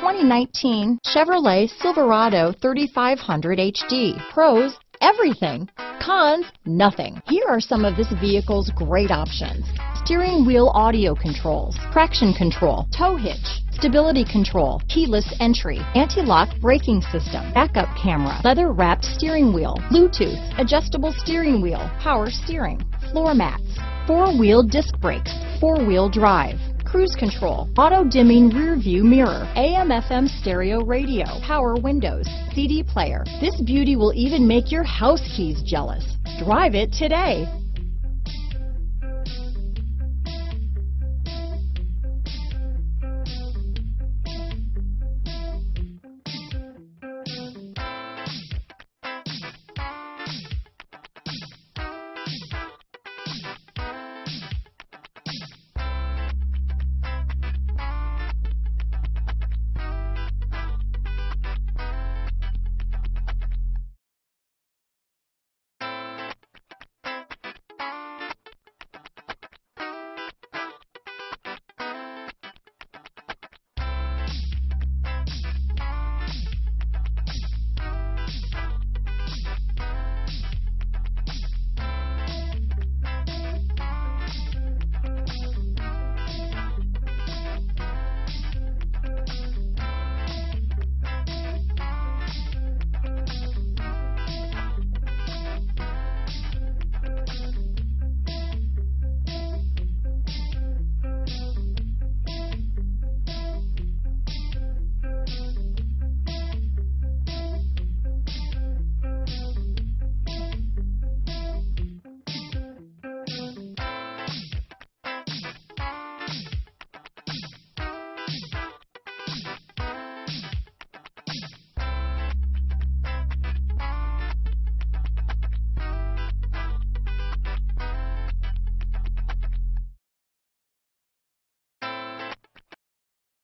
2019 Chevrolet Silverado 3500 HD. Pros, everything. Cons, nothing. Here are some of this vehicle's great options. Steering wheel audio controls, traction control, tow hitch, stability control, keyless entry, anti-lock braking system, backup camera, leather wrapped steering wheel, Bluetooth, adjustable steering wheel, power steering, floor mats, four wheel disc brakes, four wheel drive, cruise control, auto dimming rear view mirror, AM FM stereo radio, power windows, CD player. This beauty will even make your house keys jealous. Drive it today.